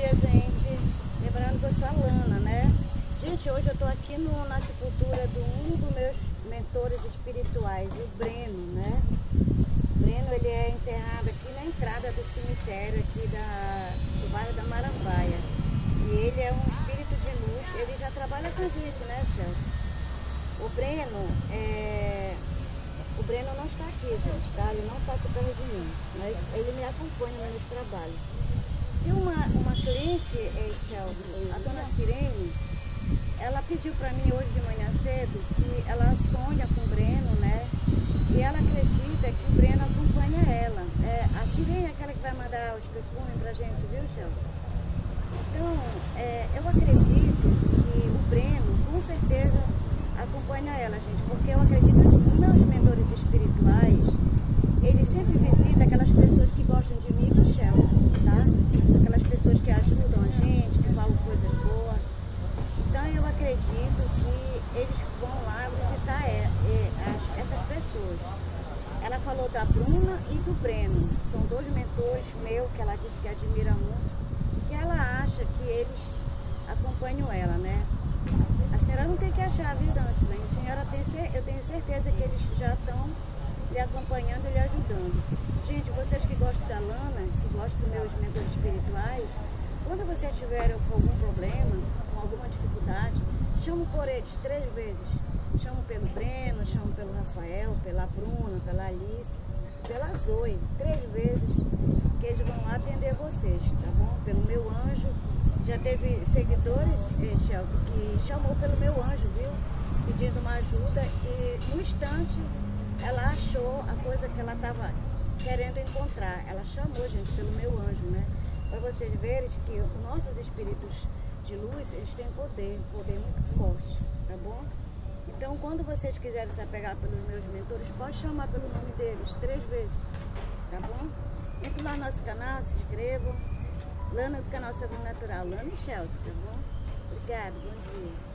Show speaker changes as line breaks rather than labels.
dia, gente. Lembrando que eu sou a Lana, né? Gente, hoje eu tô aqui no, na sepultura de um dos meus mentores espirituais, o Breno, né? O Breno, ele é enterrado aqui na entrada do cemitério aqui da, do bairro da Marambaia. E ele é um espírito de luz, ele já trabalha com a gente, né, Shelton? O Breno, é... o Breno não está aqui, gente, tá? Ele não está aqui perto de mim, mas ele me acompanha nesse trabalho. Tem uma, uma eh, Shelby, a dona Sirene, ela pediu para mim hoje de manhã cedo que ela sonha com o Breno, né? E ela acredita que o Breno acompanha ela. É, a Sirene é aquela que vai mandar os perfumes pra gente, viu, Shelby? Então, é, eu acredito que o Breno, com certeza, acompanha ela, gente, porque eu acredito assim, meus mentores espirituais, eles sempre visitam aquelas pessoas que gostam de mim do Shelby, tá? Aquelas pessoas que ajudam a gente, que falam coisas boas. Então eu acredito que eles vão lá visitar é, é, as- essas pessoas. Ela falou da Bruna e do Breno. São dois mentores meus que ela disse que admira muito. Que ela acha que eles acompanham ela, né? A senhora não tem que achar, viu, Silene? A senhora tem eu tenho certeza que eles já estão lhe acompanhando e lhe ajudando. Gente, vocês que gostam da Lana, que gostam dos meus mentores espirituais, quando vocês tiverem algum problema, com alguma dificuldade, chamo por eles três vezes. Chamo pelo Breno, pela Bruna, pela Alice, pela Zoe, três vezes, que eles vão lá atender vocês, tá bom? Pelo meu anjo. Já teve seguidores, eh, Shelby, que chamou pelo meu anjo, viu? Pedindo uma ajuda e no instante ela achou a coisa que ela estava querendo encontrar. Ela chamou, gente, pelo meu anjo, né? Para vocês verem que os nossos espíritos de luz, eles têm poder, poder muito forte, tá bom? Então, quando vocês quiserem se apegar pelos meus mentores, pode chamar pelo nome deles três vezes, tá bom? Entre lá no nosso canal, se inscrevam. Lana do canal Sobrenatural, Lana e Shelter, tá bom? Obrigada, bom dia.